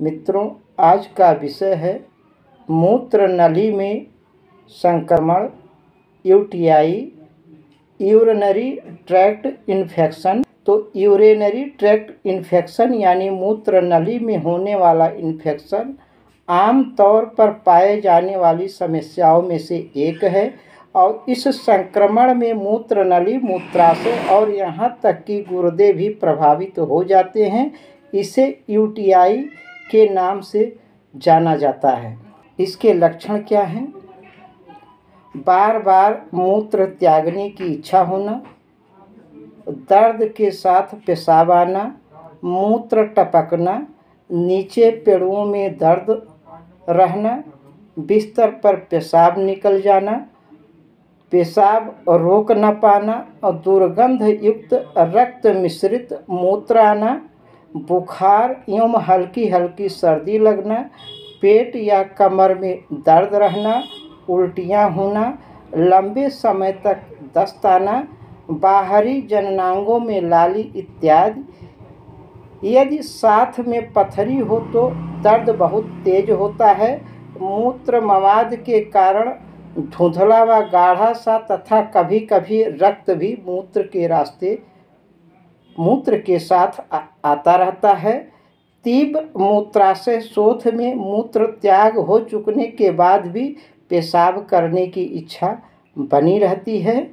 मित्रों, आज का विषय है मूत्र नली में संक्रमण, यूटीआई, यूरिनरी ट्रैक्ट इन्फेक्शन। तो यूरिनरी ट्रैक्ट इन्फेक्शन यानी मूत्र नली में होने वाला इन्फेक्शन आम तौर पर पाए जाने वाली समस्याओं में से एक है और इस संक्रमण में मूत्र नली, मूत्राशय और यहाँ तक कि गुर्दे भी प्रभावित हो जाते हैं। इसे यूटीआई के नाम से जाना जाता है। इसके लक्षण क्या हैं? बार बार मूत्र त्यागने की इच्छा होना, दर्द के साथ पेशाब आना, मूत्र टपकना, नीचे पेड़ों में दर्द रहना, बिस्तर पर पेशाब निकल जाना, पेशाब रोक न पाना और दुर्गंध युक्त रक्त मिश्रित मूत्र आना बुखार एवं हल्की हल्की सर्दी लगना, पेट या कमर में दर्द रहना, उल्टियाँ होना, लंबे समय तक दस्त आना बाहरी जननांगों में लाली इत्यादि। यदि साथ में पथरी हो तो दर्द बहुत तेज होता है। मूत्र मवाद के कारण धुंधला व गाढ़ा सा तथा कभी कभी रक्त भी मूत्र के रास्ते मूत्र के साथ आ, आता रहता है। तीव्र मूत्राशय शोथ में मूत्र त्याग हो चुकने के बाद भी पेशाब करने की इच्छा बनी रहती है।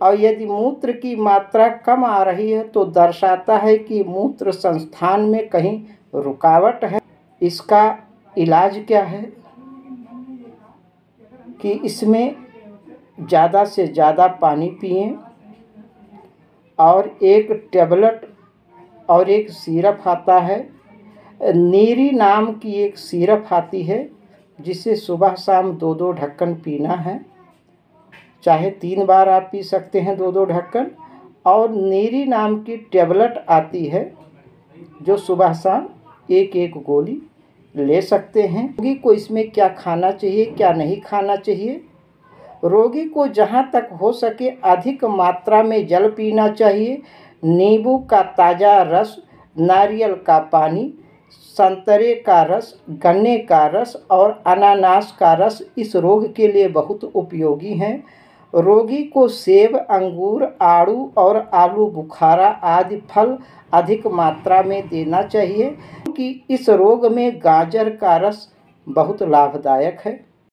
और यदि मूत्र की मात्रा कम आ रही है तो दर्शाता है कि मूत्र संस्थान में कहीं रुकावट है। इसका इलाज क्या है? कि इसमें ज़्यादा से ज़्यादा पानी पिएँ। और एक टेबलेट और एक सिरप आता है। नीरी नाम की एक सिरप आती है, जिसे सुबह शाम दो दो ढक्कन पीना है। चाहे तीन बार आप पी सकते हैं दो दो ढक्कन। और नीरी नाम की टेबलेट आती है, जो सुबह शाम एक एक गोली ले सकते हैं। को इसमें क्या खाना चाहिए, क्या नहीं खाना चाहिए रोगी को जहाँ तक हो सके अधिक मात्रा में जल पीना चाहिए। नींबू का ताज़ा रस, नारियल का पानी, संतरे का रस, गन्ने का रस और अनानास का रस इस रोग के लिए बहुत उपयोगी हैं। रोगी को सेब, अंगूर, आड़ू और आलू, बुखारा आदि फल अधिक मात्रा में देना चाहिए। क्योंकि इस रोग में गाजर का रस बहुत लाभदायक है।